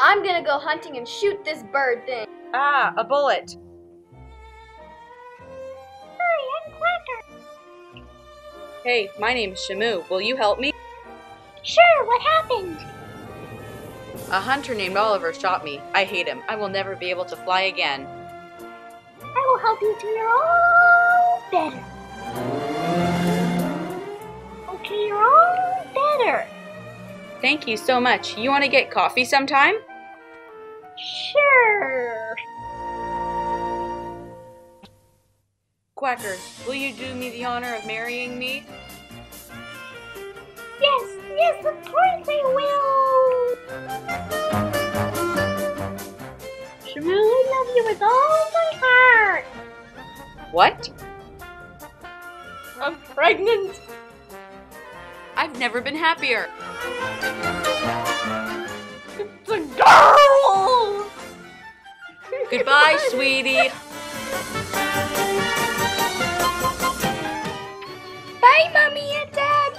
I'm gonna go hunting and shoot this bird thing. Ah, a bullet. Hurry, I'm Quacker. Hey, my name's Shamu. Will you help me? Sure, what happened? A hunter named Oliver shot me. I hate him. I will never be able to fly again. I will help you till you're all better. Okay, you're all better. Thank you so much. You want to get coffee sometime? Sure. Quacker, will you do me the honor of marrying me? Yes, yes, of course I will. Shamu, I love you with all my heart. What? I'm pregnant. I've never been happier. Goodbye, sweetie. Bye, Mommy and Daddy.